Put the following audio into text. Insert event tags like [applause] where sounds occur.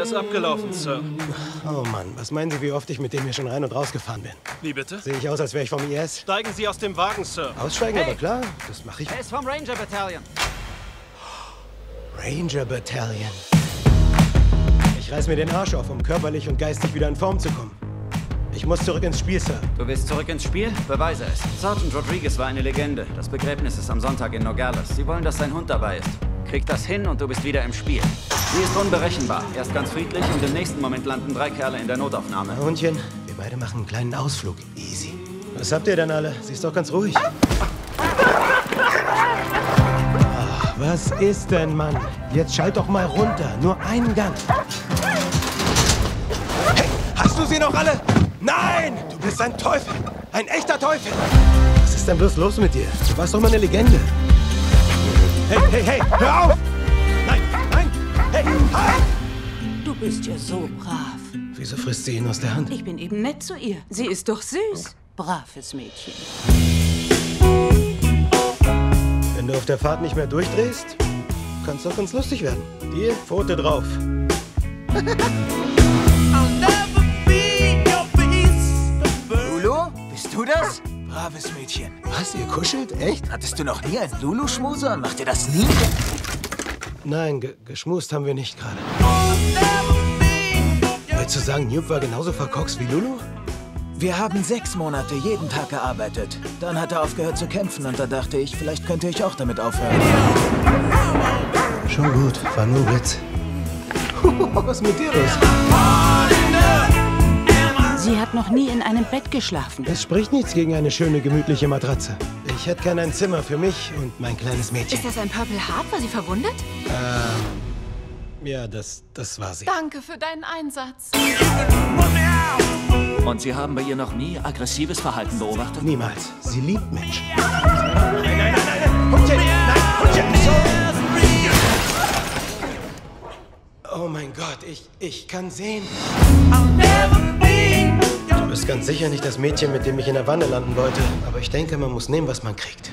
Der ist abgelaufen, Sir. Oh Mann, was meinen Sie, wie oft ich mit dem hier schon rein und rausgefahren bin? Wie bitte? Sehe ich aus, als wäre ich vom IS? Steigen Sie aus dem Wagen, Sir. Aussteigen, aber klar, das mache ich. Er ist vom Ranger Battalion. Ranger Battalion. Ich reiß mir den Arsch auf, um körperlich und geistig wieder in Form zu kommen. Ich muss zurück ins Spiel, Sir. Du willst zurück ins Spiel? Beweise es. Sergeant Rodriguez war eine Legende. Das Begräbnis ist am Sonntag in Nogales. Sie wollen, dass sein Hund dabei ist. Krieg das hin und du bist wieder im Spiel. Sie ist unberechenbar. Erst ganz friedlich und im nächsten Moment landen drei Kerle in der Notaufnahme. Hundchen, wir beide machen einen kleinen Ausflug. Easy. Was habt ihr denn alle? Sie ist doch ganz ruhig. Ach, was ist denn, Mann? Jetzt schalt doch mal runter. Nur einen Gang. Hey, hast du sie noch alle? Nein! Du bist ein Teufel! Ein echter Teufel! Was ist denn bloß los mit dir? Du warst doch mal eine Legende. Hey, hey, hey, hör auf! Nein, nein! Hey, halt! Du bist ja so brav. Wieso frisst sie ihn aus der Hand? Ich bin eben nett zu ihr. Sie ist doch süß. Braves Mädchen. Wenn du auf der Fahrt nicht mehr durchdrehst, kann es doch ganz lustig werden. Dir, Pfote drauf. [laughs] Braves Mädchen. Was, ihr kuschelt? Echt? Hattest du noch nie einen Lulu-Schmuser? Macht ihr das nie? Nein, ge geschmust haben wir nicht gerade. Willst du sagen, Newt war genauso verkorkst wie Lulu? Wir haben sechs Monate jeden Tag gearbeitet. Dann hat er aufgehört zu kämpfen und da dachte ich, vielleicht könnte ich auch damit aufhören. Schon gut, war nur Witz. [laughs] Was ist mit dir los? Sie hat noch nie in einem Bett geschlafen. Es spricht nichts gegen eine schöne, gemütliche Matratze. Ich hätte gern ein Zimmer für mich und mein kleines Mädchen. Ist das ein Purple Heart? War sie verwundet? Ja, das, das war sie. Danke für deinen Einsatz. Und Sie haben bei ihr noch nie aggressives Verhalten beobachtet? Niemals. Sie liebt Menschen. Nein, nein, nein, nein! Hundchen! Nein, Hundchen! Oh mein Gott, ich, ich kann sehen. Du bist ganz sicher nicht das Mädchen, mit dem ich in der Wanne landen wollte. Aber ich denke, man muss nehmen, was man kriegt.